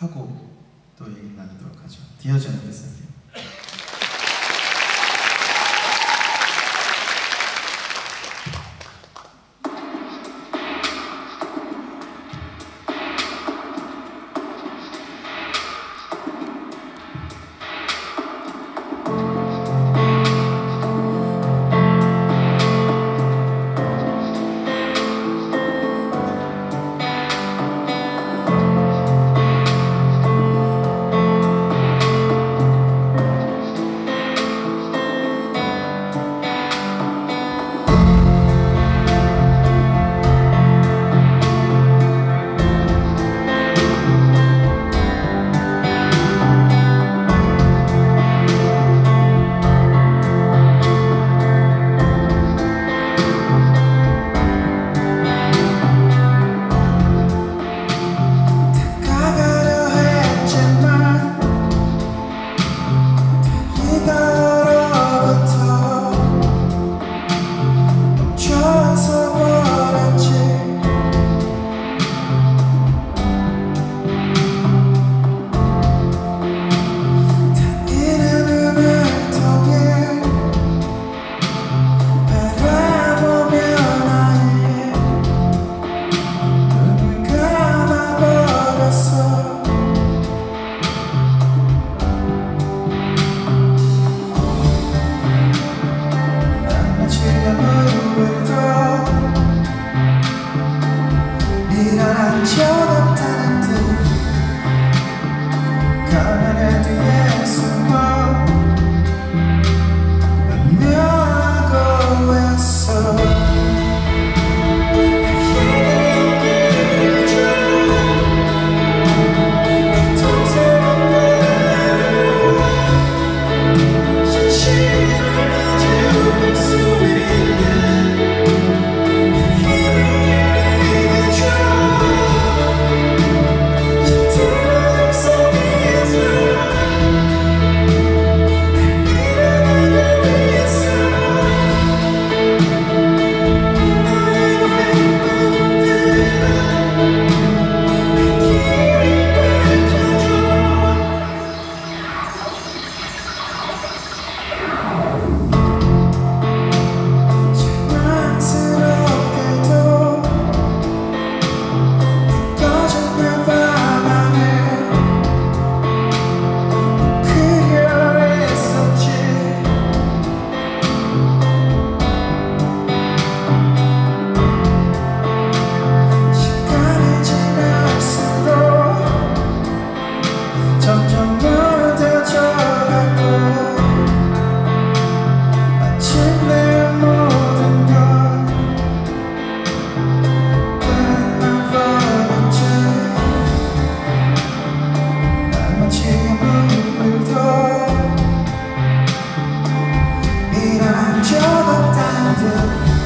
하고 또 얘기 나누도록 하죠. 디어지 않겠습니다. mountain